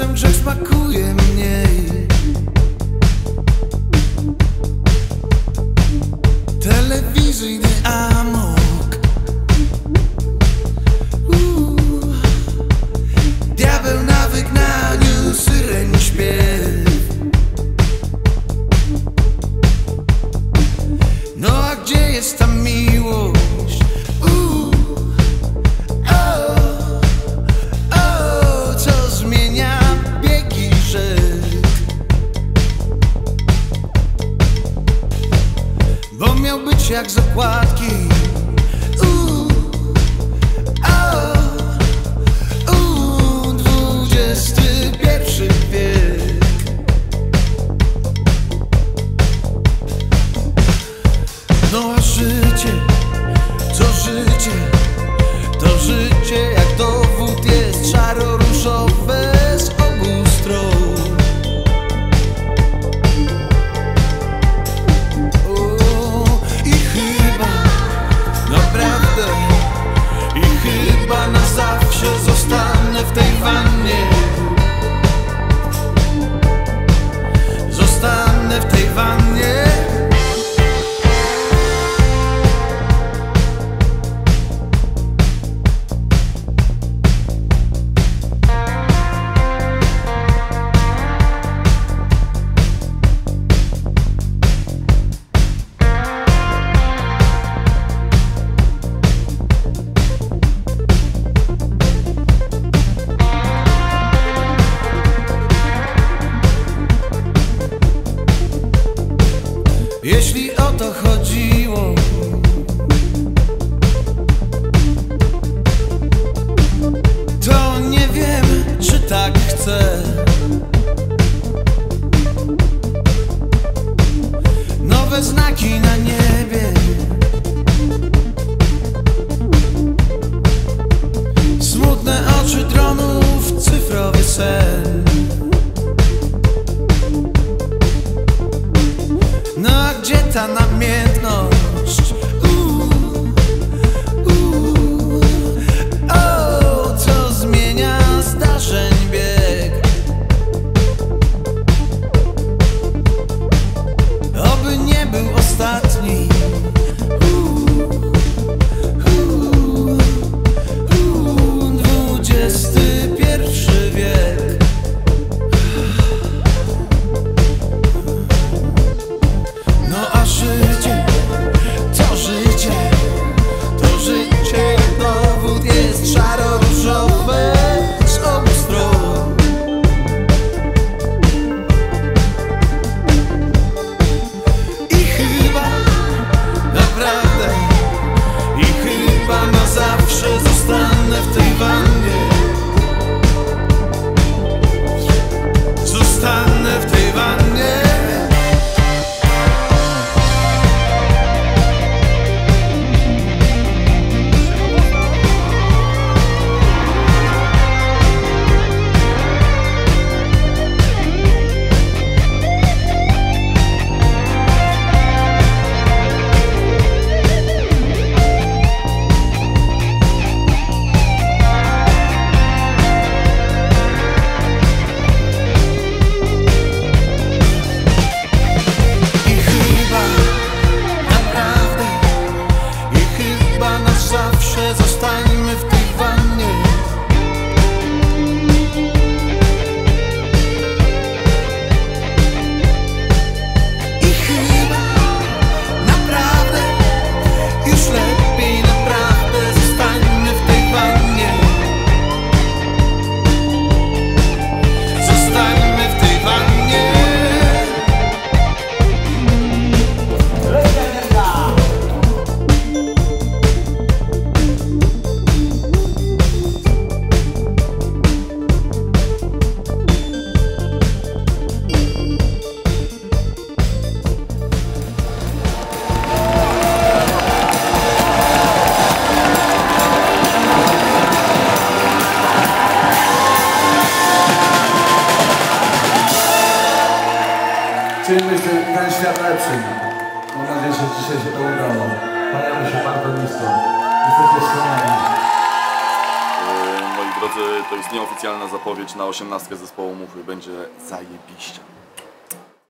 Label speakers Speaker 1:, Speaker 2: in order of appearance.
Speaker 1: czasem grzech smakuje mniej. Telewizyjny amor. Znaki na niebie Smutne oczy dronów, cyfrowy sen No a gdzie ta namiętność? Czyjmy ten, świat lepszym. Mam nadzieję, że dzisiaj się to udało. Kłaniamy się bardzo nisko. Jesteście wspaniali.
Speaker 2: Moi drodzy, to jest nieoficjalna zapowiedź na osiemnastkę zespołu Muchy. Będzie zajebiście.